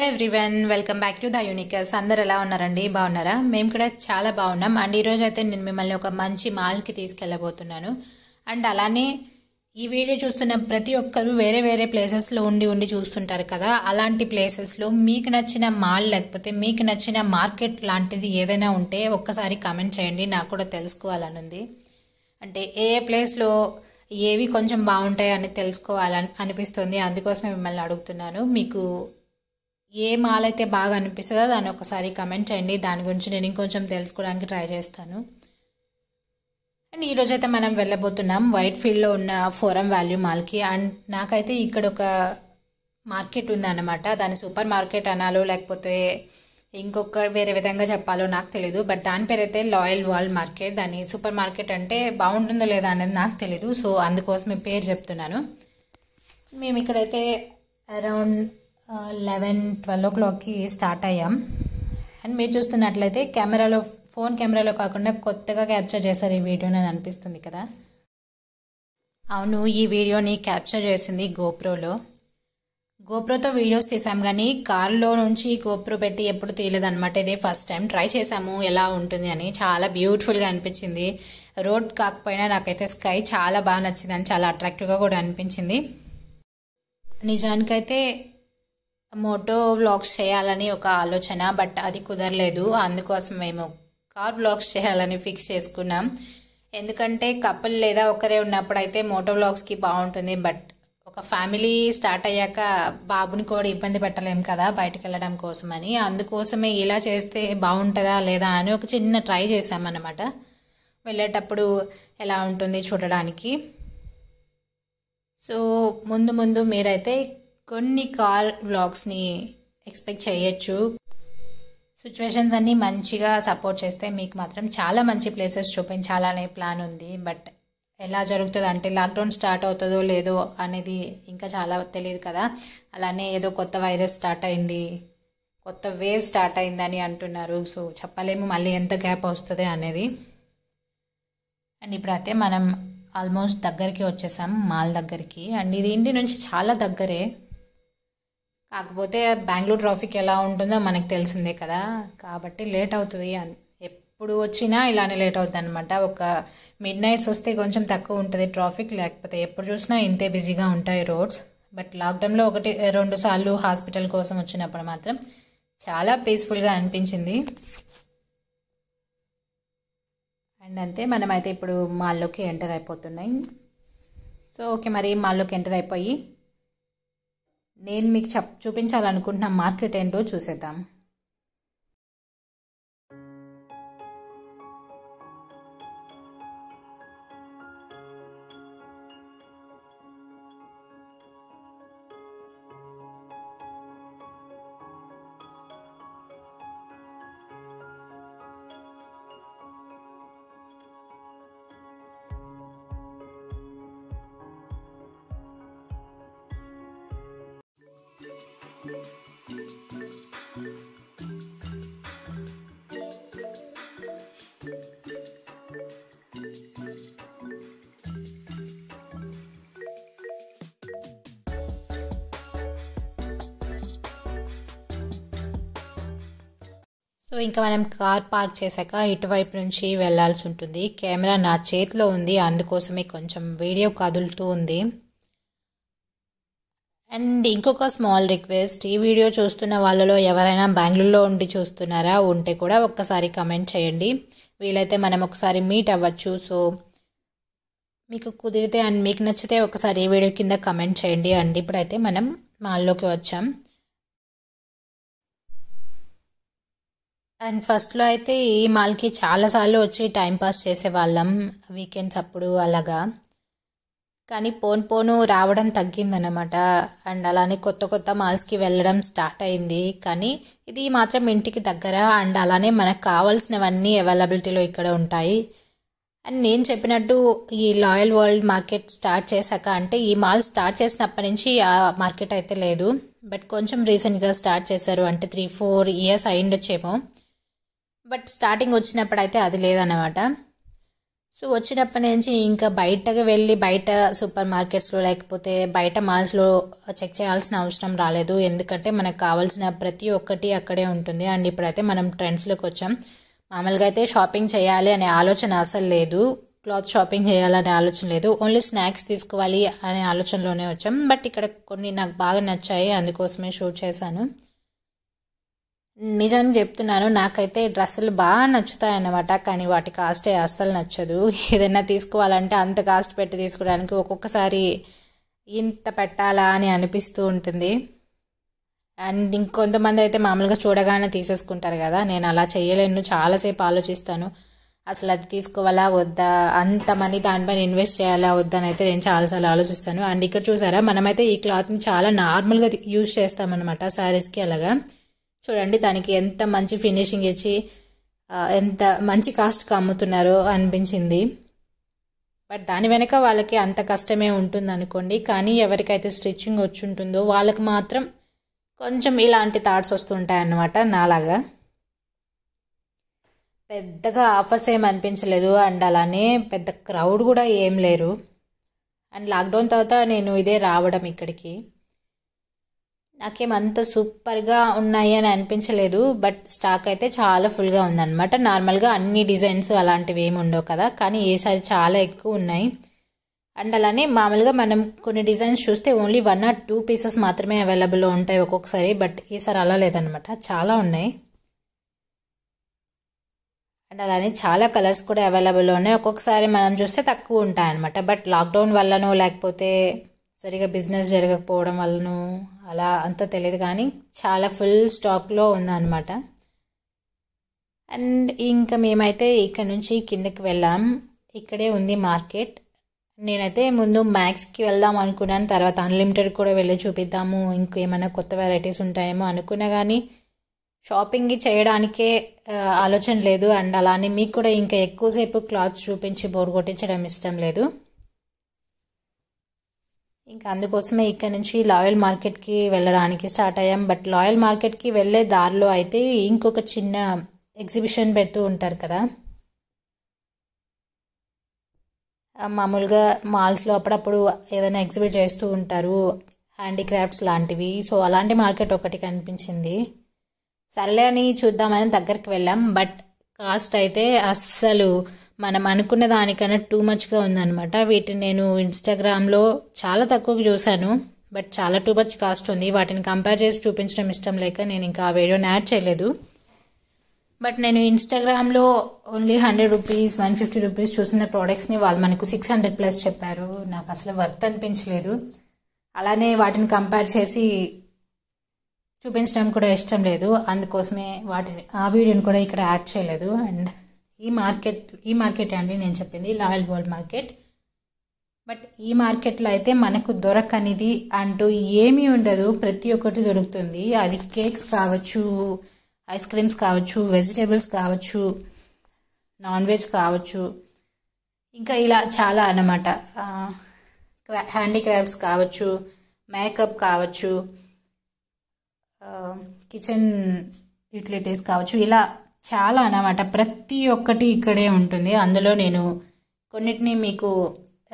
Hello everyone welcome back to the యూనికల్స్. అందరు ఎలా ఉన్నారండి? బాగున్నారా? మేము కూడా చాలా బాగున్నాం. అండ్ ఈరోజు అయితే నేను మిమ్మల్ని ఒక మంచి మాల్కి తీసుకెళ్ళబోతున్నాను. అండ్ అలానే ఈ వీడియో చూస్తున్న ప్రతి ఒక్కరు వేరే వేరే ప్లేసెస్లో ఉండి ఉండి చూస్తుంటారు కదా. అలాంటి ప్లేసెస్లో మీకు నచ్చిన మాల్ లేకపోతే మీకు నచ్చిన మార్కెట్ లాంటిది ఏదైనా ఉంటే ఒక్కసారి కామెంట్ చేయండి. నాకు కూడా తెలుసుకోవాలని ఉంది అంటే ఏ ఏ ప్లేస్లో ఏవి కొంచెం బాగుంటాయి అని తెలుసుకోవాలని అనిపిస్తుంది. అందుకోసమే మిమ్మల్ని అడుగుతున్నాను. మీకు ఏ మాల్ అయితే బాగా అనిపిస్తుందో దాన్ని ఒకసారి కమెంట్ చేయండి. దాని గురించి నేను ఇంకొంచెం తెలుసుకోవడానికి ట్రై చేస్తాను. అండ్ ఈరోజు అయితే మనం వెళ్ళబోతున్నాం వైట్ ఫీల్డ్లో ఉన్న ఫోరం వాల్యూ మాల్కి అండ్ నాకైతే ఇక్కడ ఒక మార్కెట్ ఉందన్నమాట. దాని సూపర్ మార్కెట్ అనాలో లేకపోతే ఇంకొక వేరే విధంగా చెప్పాలో నాకు తెలియదు బట్ దాని పేరు అయితే లాయల్ వరల్డ్ మార్కెట్ దాని సూపర్ మార్కెట్ అంటే బాగుంటుందో లేదా అనేది నాకు తెలియదు సో అందుకోసం పేరు చెప్తున్నాను. మేము ఇక్కడైతే అరౌండ్ లెవెన్ ట్వెల్వ్ ఓ క్లాక్కి స్టార్ట్ అయ్యాం. అండ్ మీరు చూస్తున్నట్లయితే కెమెరాలో ఫోన్ కెమెరాలో కాకుండా కొత్తగా క్యాప్చర్ చేశారు ఈ వీడియోని అని అనిపిస్తుంది కదా? అవును ఈ వీడియోని క్యాప్చర్ చేసింది గోప్రోలో గోప్రోతో వీడియోస్ తీసాం కానీ కారులో నుంచి గోప్రో పెట్టి ఎప్పుడు తీయలేదన్నమాట. ఇదే ఫస్ట్ టైం ట్రై చేసాము ఎలా ఉంటుంది అని. చాలా బ్యూటిఫుల్గా అనిపించింది. రోడ్ కాకపోయినా నాకైతే స్కై చాలా బాగా నచ్చింది అని చాలా అట్రాక్టివ్గా కూడా అనిపించింది. నిజానికైతే మోటో వ్లాగ్స్ చేయాలని ఒక ఆలోచన బట్ అది కుదరలేదు. అందుకోసం మేము కార్ వ్లాగ్స్ చేయాలని ఫిక్స్ చేసుకున్నాం. ఎందుకంటే కపుల్ లేదా ఒకరే ఉన్నప్పుడు అయితే మోటో వ్లాగ్స్కి బాగుంటుంది బట్ ఒక ఫ్యామిలీ స్టార్ట్ అయ్యాక బాబుని కూడా ఇబ్బంది పెట్టలేం కదా బయటకు వెళ్ళడం కోసమని. అందుకోసమే ఇలా చేస్తే బాగుంటుందా లేదా అని ఒక చిన్న ట్రై చేసామన్నమాట వెళ్ళేటప్పుడు ఎలా ఉంటుంది చూడడానికి. సో ముందు ముందు మీరైతే కొన్ని కార్ వ్లాగ్స్ని ఎక్స్పెక్ట్ చేయొచ్చు. సిచ్యువేషన్స్ అన్నీ మంచిగా సపోర్ట్ చేస్తే మీకు మాత్రం చాలా మంచి ప్లేసెస్ చూపించాలనే ప్లాన్ ఉంది. బట్ ఎలా జరుగుతుంది అంటే లాక్డౌన్ స్టార్ట్ అవుతుందో లేదో అనేది ఇంకా చాలా తెలియదు కదా. అలానే ఏదో కొత్త వైరస్ స్టార్ట్ అయింది కొత్త వేవ్ స్టార్ట్ అయిందని అంటున్నారు. సో చెప్పలేము మళ్ళీ ఎంత గ్యాప్ వస్తుంది అనేది. అండ్ ఇప్పుడైతే మనం ఆల్మోస్ట్ దగ్గరికి వచ్చేసాం మాల్ దగ్గరికి. అండ్ ఇది ఇంటి నుంచి చాలా దగ్గరే. కాకపోతే బెంగళూరు ట్రాఫిక్ ఎలా ఉంటుందో మనకు తెలిసిందే కదా. కాబట్టి లేట్ అవుతుంది ఎప్పుడు వచ్చినా ఇలానే లేట్ అవుతుంది అనమాట ఒక మిడ్ నైట్స్ వస్తే కొంచెం తక్కువ ఉంటుంది ట్రాఫిక్ లేకపోతే ఎప్పుడు చూసినా ఇంతే బిజీగా ఉంటాయి రోడ్స్. బట్ లాక్డౌన్లో ఒకటి రెండు సార్లు హాస్పిటల్ కోసం వచ్చినప్పుడు మాత్రం చాలా పీస్ఫుల్గా అనిపించింది. అండ్ అంతే మనమైతే ఇప్పుడు మాల్లోకి ఎంటర్ అయిపోతున్నాయి సో ఓకే మరి మాల్లోకి ఎంటర్ అయిపోయి నేను మీకు చెప్ చూపించాలనుకుంటున్న మార్కెట్ ఏంటో చూసేద్దాం. సో ఇంకా మనం కార్ పార్క్ చేశాక ఇటువైపు నుంచి వెళ్ళాల్సి ఉంటుంది. కెమెరా నా చేతిలో ఉంది అందుకోసమే కొంచెం వీడియో కదులుతూ ఉంది. అండ్ ఇంకొక స్మాల్ రిక్వెస్ట్ ఈ వీడియో చూస్తున్న వాళ్ళలో ఎవరైనా బెంగళూరులో ఉండి చూస్తున్నారా ఉంటే కూడా ఒక్కసారి కమెంట్ చేయండి. వీలైతే మనం ఒకసారి మీట్ అవ్వచ్చు. సో మీకు కుదిరితే అండ్ మీకు నచ్చితే ఒకసారి ఈ వీడియో కింద కమెంట్ చేయండి. అండ్ ఇప్పుడైతే మనం మాల్లోకి వచ్చాం. అండ్ ఫస్ట్లో అయితే ఈ మాల్కి చాలాసార్లు వచ్చి టైం పాస్ చేసేవాళ్ళం. వీకెండ్స్ అప్పుడు అలాగా. కానీ పోను పోను రావడం తగ్గిందనమాట అండ్ అలానే కొత్త కొత్త మాల్స్కి వెళ్ళడం స్టార్ట్ అయింది. కానీ ఇది మాత్రం ఇంటికి దగ్గర అండ్ అలానే మనకు కావాల్సినవన్నీ అవైలబిలిటీలో ఇక్కడ ఉంటాయి. అండ్ నేను చెప్పినట్టు ఈ లాయల్ వరల్డ్ మార్కెట్ స్టార్ట్ చేశాక అంటే ఈ మాల్ స్టార్ట్ చేసినప్పటి నుంచి ఆ మార్కెట్ అయితే లేదు. బట్ కొంచెం రీసెంట్గా స్టార్ట్ చేశారు. అంటే త్రీ ఫోర్ ఇయర్స్ అయిండొచ్చేమో బట్ స్టార్టింగ్ వచ్చినప్పుడు అయితే అది లేదన్నమాట. సో వచ్చినప్పటి నుంచి ఇంకా బయటకు వెళ్ళి బయట సూపర్ మార్కెట్స్లో లేకపోతే బయట మాల్స్లో చెక్ చేయాల్సిన అవసరం రాలేదు. ఎందుకంటే మనకు కావాల్సిన ప్రతి ఒక్కటి అక్కడే ఉంటుంది. అండ్ ఇప్పుడైతే మనం ట్రెండ్స్లోకి వచ్చాం. మామూలుగా అయితే షాపింగ్ చేయాలి అనే ఆలోచన అసలు లేదు. క్లాత్ షాపింగ్ చేయాలనే ఆలోచన లేదు. ఓన్లీ స్నాక్స్ తీసుకోవాలి అనే ఆలోచనలోనే వచ్చాం. బట్ ఇక్కడ కొన్ని నాకు బాగా నచ్చాయి. అందుకోసమే షూట్ చేశాను. నిజంగా చెప్తున్నాను నాకైతే డ్రెస్సులు బాగా నచ్చుతాయి అన్నమాట కానీ వాటి కాస్టే అస్సలు నచ్చదు. ఏదైనా తీసుకోవాలంటే అంత కాస్ట్ పెట్టి తీసుకోవడానికి ఒక్కొక్కసారి ఇంత పెట్టాలా అని అనిపిస్తూ ఉంటుంది. అండ్ ఇంకొంతమంది అయితే మామూలుగా చూడగానే తీసేసుకుంటారు కదా నేను అలా చేయలేను చాలాసేపు ఆలోచిస్తాను. అసలు అది తీసుకోవాలా వద్దా అంత మనీ దానిపైన ఇన్వెస్ట్ చేయాలా వద్దా అని అయితే నేను చాలాసార్లు ఆలోచిస్తాను. అండ్ ఇక్కడ చూసారా మనమైతే ఈ క్లాత్ని చాలా నార్మల్గా యూజ్ చేస్తామన్నమాట శారీస్కి అలాగా. చూడండి దానికి ఎంత మంచి ఫినిషింగ్ ఇచ్చి ఎంత మంచి కాస్ట్కి అమ్ముతున్నారో అనిపించింది. బట్ దాని వెనక వాళ్ళకి అంత కష్టమే ఉంటుంది అనుకోండి కానీ ఎవరికైతే స్టిచ్చింగ్ వచ్చి ఉంటుందో వాళ్ళకి మాత్రం కొంచెం ఇలాంటి థాట్స్ వస్తుంటాయి అన్నమాట నాలాగా. పెద్దగా ఆఫర్స్ ఏం అనిపించలేదు. అండ్ అలానే పెద్ద క్రౌడ్ కూడా ఏం లేరు. అండ్ లాక్డౌన్ తర్వాత నేను ఇదే రావడం ఇక్కడికి. నాకేం అంత సూపర్గా ఉన్నాయి అని అనిపించలేదు బట్ స్టాక్ అయితే చాలా ఫుల్గా ఉందన్నమాట. నార్మల్గా అన్ని డిజైన్స్ అలాంటివి ఏమి ఉండవు కదా కానీ ఏసారి చాలా ఎక్కువ ఉన్నాయి. అండ్ అలానే మామూలుగా మనం కొన్ని డిజైన్స్ చూస్తే only one or two pieces మాత్రమే అవైలబుల్లో ఉంటాయి ఒక్కొక్కసారి బట్ ఈసారి అలా లేదనమాట చాలా ఉన్నాయి. అండ్ అలానే చాలా కలర్స్ కూడా అవైలబుల్లో ఉన్నాయి. ఒక్కొక్కసారి మనం చూస్తే తక్కువ ఉంటాయి అనమాట బట్ లాక్డౌన్ వల్లనో లేకపోతే సరిగా బిజినెస్ జరగకపోవడం వల్లనో అలా అంత తెలియదు కానీ చాలా ఫుల్ స్టాక్లో ఉందన్నమాట. అండ్ ఇంకా మేమైతే ఇక్కడ నుంచి కిందకి వెళ్ళాం. ఇక్కడే ఉంది మార్కెట్. నేనైతే ముందు మ్యాక్స్కి వెళ్దాం అనుకున్నాను తర్వాత అన్లిమిటెడ్ కూడా వెళ్ళి చూపిద్దాము ఇంకేమైనా కొత్త వెరైటీస్ ఉంటాయేమో అనుకున్నా కానీ షాపింగ్ చేయడానికే ఆలోచన లేదు. అండ్ అలానే మీకు కూడా ఇంకా ఎక్కువసేపు క్లాత్స్ చూపించి బోర్ కొట్టించడం ఇష్టం లేదు. ఇంకా అందుకోసమే ఇక్కడ నుంచి లాయల్ మార్కెట్కి వెళ్ళడానికి స్టార్ట్ అయ్యాం. బట్ లాయల్ మార్కెట్కి వెళ్ళే దారిలో అయితే ఇంకొక చిన్న ఎగ్జిబిషన్ పెడుతూ ఉంటారు కదా. మామూలుగా మాల్స్లో అప్పుడప్పుడు ఏదైనా ఎగ్జిబిట్ చేస్తూ ఉంటారు. హ్యాండీక్రాఫ్ట్స్ లాంటివి. సో అలాంటి మార్కెట్ ఒకటి కనిపించింది. సర్లే అని చూద్దామని దగ్గరికి వెళ్ళాం. బట్ కాస్ట్ అయితే అస్సలు మనం అనుకున్న దానికన్నా టూ మచ్గా ఉందనమాట వీటిని నేను ఇన్స్టాగ్రామ్లో చాలా తక్కువకి చూశాను బట్ చాలా టూ మచ్ కాస్ట్ ఉంది. వాటిని కంపేర్ చేసి చూపించడం ఇష్టం లేక నేను ఇంకా ఆ వీడియోని యాడ్ చేయలేదు. బట్ నేను ఇన్స్టాగ్రామ్లో only hundred rupees one fifty rupees చూసిన ప్రోడక్ట్స్ని వాళ్ళు మనకు సిక్స్ హండ్రెడ్ ప్లస్ చెప్పారు. నాకు అసలు వర్త్ అనిపించలేదు. అలానే వాటిని కంపేర్ చేసి చూపించడం కూడా ఇష్టం లేదు. అందుకోసమే వాటిని ఆ వీడియోని కూడా ఇక్కడ యాడ్ చేయలేదు. అండ్ ఈ మార్కెట్ ఈ మార్కెట్ అండి నేను చెప్పింది లాయల్ వరల్డ్ మార్కెట్. బట్ ఈ మార్కెట్లో అయితే మనకు దొరకనిది అంటూ ఏమీ ఉండదు. ప్రతి ఒక్కటి దొరుకుతుంది. అది కేక్స్ కావచ్చు ఐస్ క్రీమ్స్ కావచ్చు వెజిటేబుల్స్ కావచ్చు నాన్ వెజ్ కావచ్చు. ఇంకా ఇలా చాలా అన్నమాట. హ్యాండీక్రాఫ్ట్స్ కావచ్చు మేకప్ కావచ్చు కిచెన్ యూటిలిటీస్ కావచ్చు. ఇలా చాలా అన్నమాట. ప్రతి ఒక్కటి ఇక్కడే ఉంటుంది. అందులో నేను కొన్నిటిని మీకు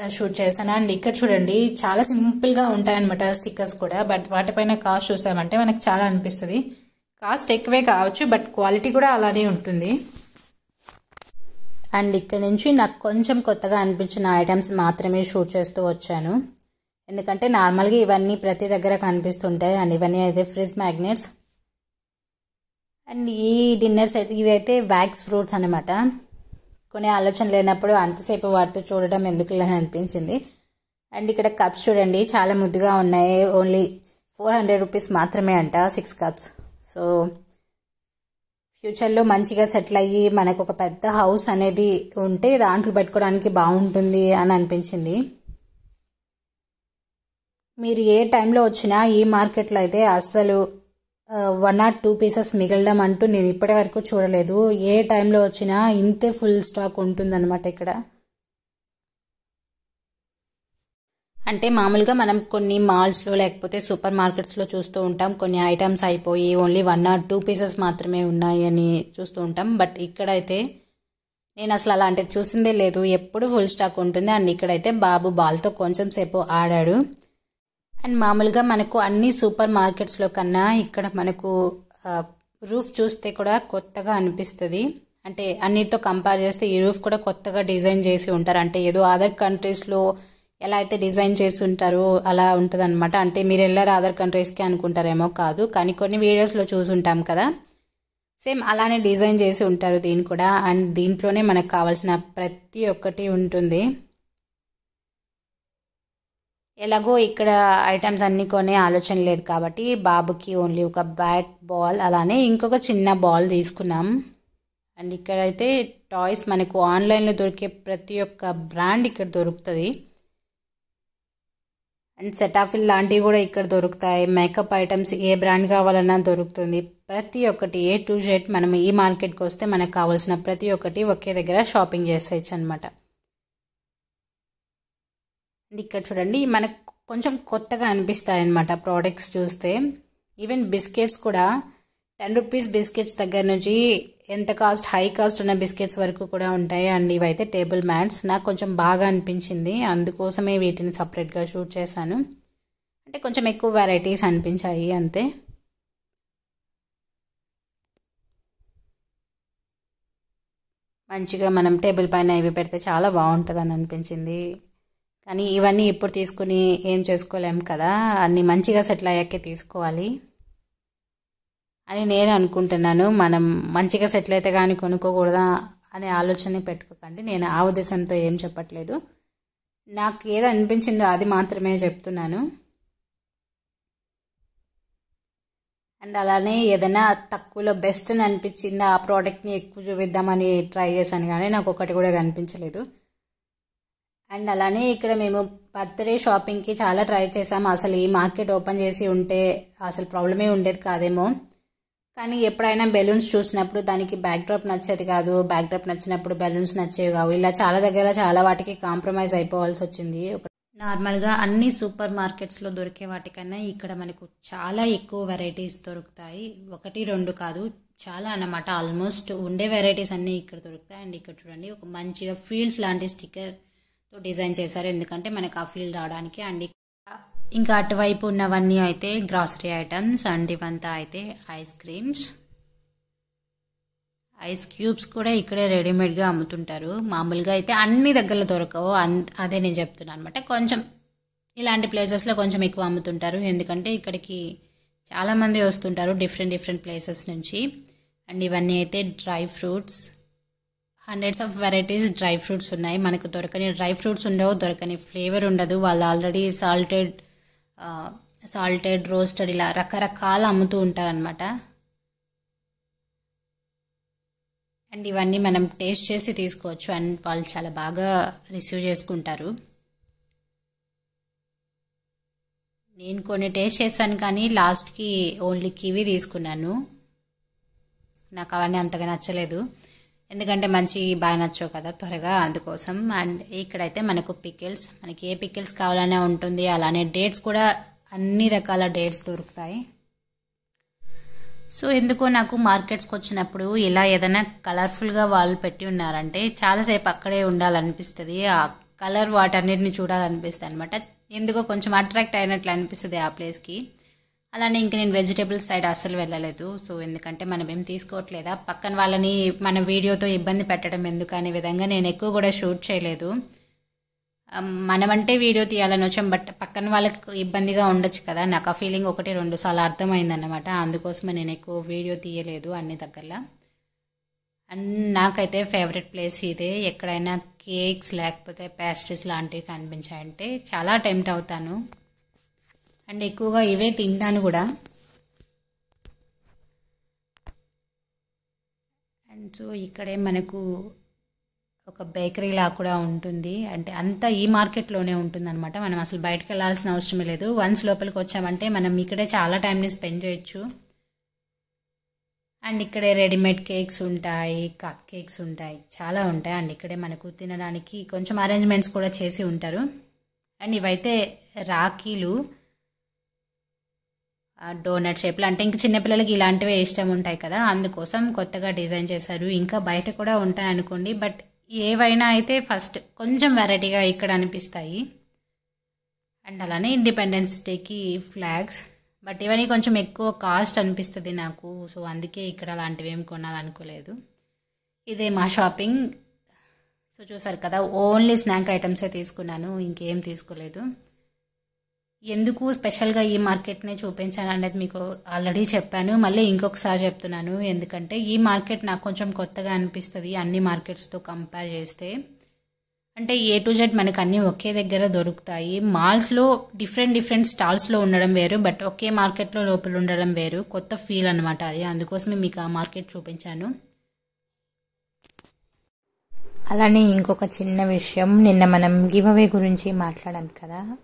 షూట్ చేశాను. అండ్ ఇక్కడ చూడండి చాలా సింపుల్గా ఉంటాయన్నమాట స్టిక్కర్స్ కూడా. బట్ వాటిపైన కాస్ట్ చూసామంటే మనకు చాలా అనిపిస్తుంది. కాస్ట్ ఎక్కువే కావచ్చు బట్ క్వాలిటీ కూడా అలానే ఉంటుంది. అండ్ ఇక్కడ నుంచి నాకు కొంచెం కొత్తగా అనిపించిన ఐటమ్స్ మాత్రమే షూట్ చేస్తూ వచ్చాను. ఎందుకంటే నార్మల్గా ఇవన్నీ ప్రతి దగ్గర కనిపిస్తుంటాయి. అండ్ ఇవన్నీ అయితే ఫ్రిజ్ మ్యాగ్నెట్స్. అండ్ ఈ డిన్నర్స్ అయితే ఇవి అయితే వ్యాక్స్ ఫ్రూట్స్ అనమాట కొనే ఆలోచన లేనప్పుడు అంతసేపు వాటితో చూడడం ఎందుకు అని అనిపించింది. అండ్ ఇక్కడ కప్స్ చూడండి చాలా ముద్దుగా ఉన్నాయి. ఓన్లీ ఫోర్ హండ్రెడ్ రూపీస్ మాత్రమే అంట సిక్స్ కప్స్. సో ఫ్యూచర్లో మంచిగా సెటిల్ అయ్యి మనకు ఒక పెద్ద హౌస్ అనేది ఉంటే దాంట్లో పెట్టుకోవడానికి బాగుంటుంది అని అనిపించింది. మీరు ఏ టైంలో వచ్చినా ఈ మార్కెట్లో అయితే అస్సలు వన్ ఆర్ టూ పీసెస్ మిగలడం అంటూ నేను ఇప్పటి వరకు చూడలేదు. ఏ టైంలో వచ్చినా ఇంతే ఫుల్ స్టాక్ ఉంటుందన్నమాట ఇక్కడ. అంటే మామూలుగా మనం కొన్ని మాల్స్లో లేకపోతే సూపర్ మార్కెట్స్లో చూస్తూ ఉంటాం. కొన్ని ఐటమ్స్ అయిపోయి only one or two pieces మాత్రమే ఉన్నాయి అని చూస్తూ ఉంటాం. బట్ ఇక్కడైతే నేను అసలు అలాంటిది చూసిందే లేదు. ఎప్పుడు ఫుల్ స్టాక్ ఉంటుంది. అండ్ ఇక్కడైతే బాబు బాల్తో కొంచెం సేపు ఆడాడు. అండ్ మామూలుగా మనకు అన్ని సూపర్ మార్కెట్స్లో కన్నా ఇక్కడ మనకు రూఫ్ చూస్తే కూడా కొత్తగా అనిపిస్తుంది. అంటే అన్నిటితో కంపేర్ చేస్తే ఈ రూఫ్ కూడా కొత్తగా డిజైన్ చేసి ఉంటారు. అంటే ఏదో అదర్ కంట్రీస్లో ఎలా అయితే డిజైన్ చేసి ఉంటారో అలా ఉంటుంది అనమాట అంటే మీరు వెళ్ళారు అదర్ కంట్రీస్కి అనుకుంటారేమో కాదు. కానీ కొన్ని వీడియోస్లో చూసుంటాం కదా. సేమ్ అలానే డిజైన్ చేసి ఉంటారు దీన్ని కూడా. అండ్ దీంట్లోనే మనకు కావాల్సిన ప్రతి ఒక్కటి ఉంటుంది. ఎలాగో ఇక్కడ ఐటమ్స్ అన్నీ కొనే ఆలోచన లేదు కాబట్టి బాబుకి ఓన్లీ ఒక బ్యాట్ బాల్ అలానే ఇంకొక చిన్న బాల్ తీసుకున్నాం. అండ్ ఇక్కడైతే టాయ్స్ మనకు ఆన్లైన్లో దొరికే ప్రతి ఒక్క బ్రాండ్ ఇక్కడ దొరుకుతుంది. అండ్ సెటాఫిల్ లాంటివి కూడా ఇక్కడ దొరుకుతాయి. మేకప్ ఐటమ్స్ ఏ బ్రాండ్ కావాలన్నా దొరుకుతుంది. ప్రతి ఒక్కటి ఏ టు జెడ్ మనం ఈ మార్కెట్కి వస్తే మనకు కావాల్సిన ప్రతి ఒక్కటి ఒకే దగ్గర షాపింగ్ చేసేయచ్చు అనమాట ఇక్కడ చూడండి మనకు కొంచెం కొత్తగా అనిపిస్తాయి అనమాట ప్రోడక్ట్స్ చూస్తే. ఈవెన్ బిస్కెట్స్ కూడా టెన్ రూపీస్ బిస్కెట్స్ దగ్గర నుంచి ఎంత కాస్ట్ హై కాస్ట్ ఉన్న బిస్కెట్స్ వరకు కూడా ఉంటాయి అండ్. ఇవైతే టేబుల్ మ్యాట్స్ నాకు కొంచెం బాగా అనిపించింది. అందుకోసమే వీటిని సపరేట్గా షూట్ చేశాను. అంటే కొంచెం ఎక్కువ వెరైటీస్ అనిపించాయి అంతే. మంచిగా మనం టేబుల్ పైన ఇవి పెడితే చాలా బాగుంటుంది అని అనిపించింది. కానీ ఇవన్నీ ఇప్పుడు తీసుకుని ఏం చేసుకోలేం కదా. అన్ని మంచిగా సెటిల్ అయ్యాకే తీసుకోవాలి. అని నేను అనుకుంటున్నాను. మనం మంచిగా సెటిల్ అయితే కానీ కొనుక్కోకూడదా అనే ఆలోచన పెట్టుకోకండి. నేను ఆ ఉద్దేశంతో ఏం చెప్పట్లేదు. నాకు ఏది అనిపించిందో అది మాత్రమే చెప్తున్నాను. అండ్ అలానే ఏదైనా తక్కువలో బెస్ట్ అని అనిపించింది ఆ ప్రోడక్ట్ని ఎక్కువ చూపిద్దామని ట్రై చేశాను కానీ నాకు ఒకటి కూడా కనిపించలేదు. అండ్ అలానే ఇక్కడ మేము బర్త్డే షాపింగ్కి చాలా ట్రై చేసాము అసలు ఈ మార్కెట్ ఓపెన్ చేసి ఉంటే అసలు ప్రాబ్లమే ఉండేది కాదేమో. కానీ ఎప్పుడైనా బెలూన్స్ చూసినప్పుడు దానికి బ్యాక్ డ్రాప్ నచ్చేది కాదు బ్యాక్ డ్రాప్ నచ్చినప్పుడు బెలూన్స్ నచ్చేవి కావు. ఇలా చాలా దగ్గర చాలా వాటికి కాంప్రమైజ్ అయిపోవాల్సి వచ్చింది. నార్మల్గా అన్ని సూపర్ మార్కెట్స్లో దొరికే వాటికన్నా ఇక్కడ మనకు చాలా ఎక్కువ వెరైటీస్ దొరుకుతాయి. ఒకటి రెండు కాదు చాలా అన్నమాట. ఆల్మోస్ట్ ఉండే వెరైటీస్ అన్నీ ఇక్కడ దొరుకుతాయి. అండ్ ఇక్కడ చూడండి ఒక మంచిగా ఫీల్డ్స్ లాంటి స్టిక్కర్ తో డిజైన్ చేశారు. ఎందుకంటే మనకు ఆ ఫీల్డ్ రావడానికి అండ్ ఇంకా అటువైపు ఉన్నవన్నీ అయితే గ్రాసరీ ఐటమ్స్ అండ్ ఇవంతా అయితే ఐస్ క్రీమ్స్. ఐస్ క్యూబ్స్ కూడా ఇక్కడే రెడీమేడ్గా అమ్ముతుంటారు. మామూలుగా అయితే అన్ని దగ్గరలో దొరకవు. అదే నేను చెప్తున్నాను అనమాట కొంచెం ఇలాంటి ప్లేసెస్లో కొంచెం ఎక్కువ అమ్ముతుంటారు. ఎందుకంటే ఇక్కడికి చాలామంది వస్తుంటారు డిఫరెంట్ డిఫరెంట్ ప్లేసెస్ నుంచి. అండ్ ఇవన్నీ అయితే dry fruits hundreds of varieties dry fruits ఉన్నాయి. మనకు దొరకని డ్రై ఫ్రూట్స్ ఉండవు దొరకని ఫ్లేవర్ ఉండదు. వాళ్ళు ఆల్రెడీ సాల్టెడ్ సాల్టెడ్ రోస్టెడ్ ఇలా రకరకాల అమ్ముతూ ఉంటారనమాట అండ్ ఇవన్నీ మనం టేస్ట్ చేసి తీసుకోవచ్చు. అండ్ వాళ్ళు చాలా బాగా రిసీవ్ చేసుకుంటారు. నేను కొన్ని టేస్ట్ చేశాను కానీ లాస్ట్కి ఓన్లీ కివీ తీసుకున్నాను. నాకు అవన్నీ అంతగా నచ్చలేదు. ఎందుకంటే మంచి బాగా నచ్చవు కదా త్వరగా అందుకోసం. అండ్ ఇక్కడైతే మనకు పికిల్స్ మనకి ఏ పికిల్స్ కావాలనే ఉంటుంది. అలానే డేట్స్ కూడా అన్ని రకాల డేట్స్ దొరుకుతాయి. సో ఎందుకో నాకు మార్కెట్స్కి వచ్చినప్పుడు ఇలా ఏదైనా కలర్ఫుల్గా వాళ్ళు పెట్టి ఉన్నారంటే చాలాసేపు అక్కడే ఉండాలనిపిస్తుంది. ఆ కలర్ వాటన్నిటిని చూడాలనిపిస్తుంది అనమాట ఎందుకో కొంచెం అట్రాక్ట్ అయినట్లు అనిపిస్తుంది ఆ ప్లేస్కి. అలానే ఇంక నేను వెజిటేబుల్స్ సైడ్ అసలు వెళ్ళలేదు. సో ఎందుకంటే మనం ఏం తీసుకోవట్లేదా? పక్కన వాళ్ళని మన వీడియోతో ఇబ్బంది పెట్టడం ఎందుకు అనే విధంగా నేను ఎక్కువ కూడా షూట్ చేయలేదు. మనమంటే వీడియో తీయాలని వచ్చాం బట్ పక్కన వాళ్ళకి ఇబ్బందిగా ఉండొచ్చు కదా? నాకు ఆ ఫీలింగ్ ఒకటి రెండు సార్లు అర్థమైందన్నమాట. అందుకోసమే నేను ఎక్కువ వీడియో తీయలేదు అన్ని దగ్గరలో. అండ్ నాకైతే ఫేవరెట్ ప్లేస్ ఇదే. ఎక్కడైనా కేక్స్ లేకపోతే పేస్ట్రీస్ లాంటివి కనిపించాయంటే చాలా టెంప్ట్ అవుతాను. అండ్ ఎక్కువగా ఇవే తింటాను కూడా. అండ్ సో ఇక్కడే మనకు ఒక బేకరీ లా కూడా ఉంటుంది. అంటే అంతా ఈ మార్కెట్లోనే ఉంటుంది అనమాట మనం అసలు బయటకు వెళ్ళాల్సిన అవసరం లేదు. వన్స్ లోపలికి వచ్చామంటే మనం ఇక్కడే చాలా టైంని స్పెండ్ చేయొచ్చు. అండ్ ఇక్కడే రెడీమేడ్ కేక్స్ ఉంటాయి కప్ కేక్స్ ఉంటాయి చాలా ఉంటాయి. అండ్ ఇక్కడే మనకు తినడానికి కొంచెం అరేంజ్మెంట్స్ కూడా చేసి ఉంటారు. అండ్ ఇవైతే రాఖీలు డోనట్ షేప్లో. అంటే ఇంకా చిన్నపిల్లలకి ఇలాంటివే ఇష్టం ఉంటాయి కదా. అందుకోసం కొత్తగా డిజైన్ చేశారు. ఇంకా బయట కూడా ఉంటాయి అనుకోండి. బట్ ఏవైనా అయితే ఫస్ట్ కొంచెం వెరైటీగా ఇక్కడ అనిపిస్తాయి. అండ్ అలానే ఇండిపెండెన్స్ డేకి ఫ్లాగ్స్ బట్ ఇవన్నీ కొంచెం ఎక్కువ కాస్ట్ అనిపిస్తుంది నాకు. సో అందుకే ఇక్కడ అలాంటివి ఏం కొనాలనుకోలేదు. ఇదే మా షాపింగ్. సో చూసారు కదా ఓన్లీ స్నాక్ ఐటమ్సే తీసుకున్నాను. ఇంకేం తీసుకోలేదు. ఎందుకు స్పెషల్గా ఈ మార్కెట్నే చూపించాను అనేది మీకు ఆల్రెడీ చెప్పాను. మళ్ళీ ఇంకొకసారి చెప్తున్నాను. ఎందుకంటే ఈ మార్కెట్ నాకు కొంచెం కొత్తగా అనిపిస్తుంది అన్ని మార్కెట్స్తో కంపేర్ చేస్తే. అంటే ఏ టు జెడ్ మనకు అన్నీ ఒకే దగ్గర దొరుకుతాయి. మాల్స్లో డిఫరెంట్ డిఫరెంట్ స్టాల్స్లో ఉండడం వేరు బట్ ఒకే మార్కెట్లో లోపల ఉండడం వేరు. కొత్త ఫీల్ అనమాట అది. అందుకోసమే మీకు ఆ మార్కెట్ చూపించాను. అలానే ఇంకొక చిన్న విషయం. నిన్న మనం గివ్ అవే గురించి మాట్లాడాం కదా.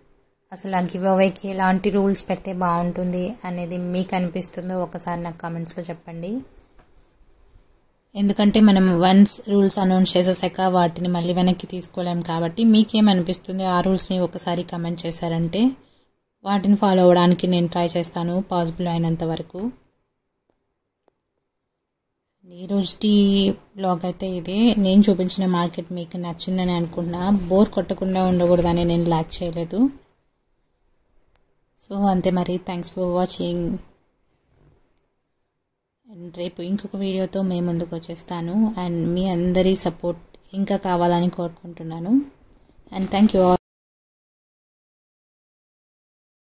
అసలు ఆ గివ్ అవేకి ఎలాంటి రూల్స్ పెడితే బాగుంటుంది అనేది మీకు అనిపిస్తుందో ఒకసారి నాకు కామెంట్స్లో చెప్పండి. ఎందుకంటే మనం వన్స్ రూల్స్ అనౌన్స్ చేసేసాక వాటిని మళ్ళీ వెనక్కి తీసుకోలేం కాబట్టి మీకేమనిపిస్తుంది ఆ రూల్స్ని ఒకసారి కమెంట్ చేశారంటే వాటిని ఫాలో అవ్వడానికి నేను ట్రై చేస్తాను పాసిబుల్ అయినంత వరకు. ఈ బ్లాగ్ అయితే ఇదే. నేను చూపించిన మార్కెట్ మీకు నచ్చిందని అనుకున్నా బోర్ కొట్టకుండా ఉండకూడదని నేను ల్యాక్ చేయలేదు. సో అంతే మరి థ్యాంక్స్ ఫర్ వాచింగ్ అండ్ రేపు ఇంకొక వీడియోతో మేము ముందుకు వచ్చేస్తాను. అండ్ మీ అందరి సపోర్ట్ ఇంకా కావాలని కోరుకుంటున్నాను. And thank you all